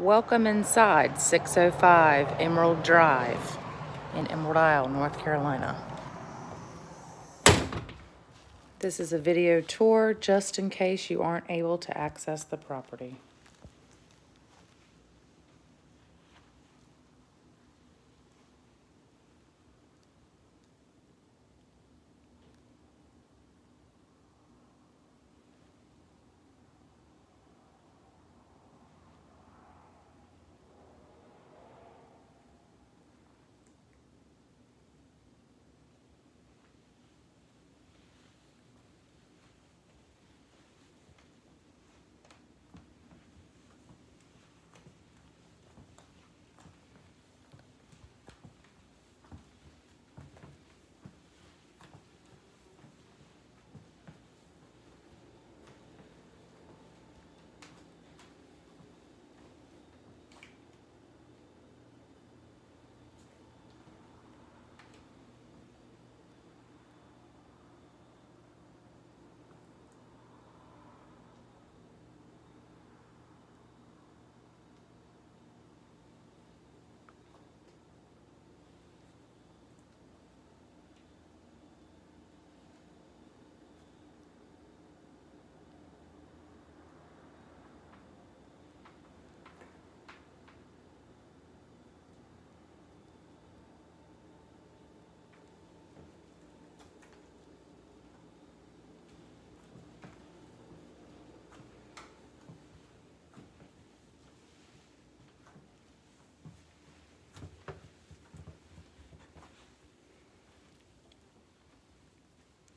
Welcome inside 605 Emerald Drive in Emerald Isle, North Carolina. This is a video tour just in case you aren't able to access the property.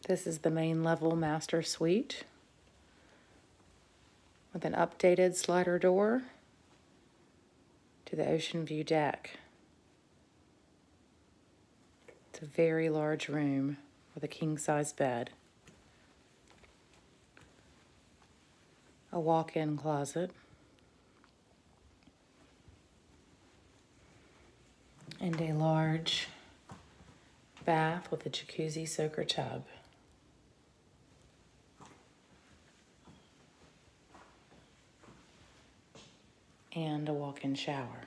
This is the main level master suite with an updated slider door to the ocean view deck. It's a very large room with a king size bed, a walk in closet, and a large bath with a jacuzzi soaker tub. And a walk-in shower.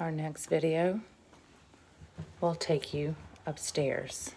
Our next video will take you upstairs.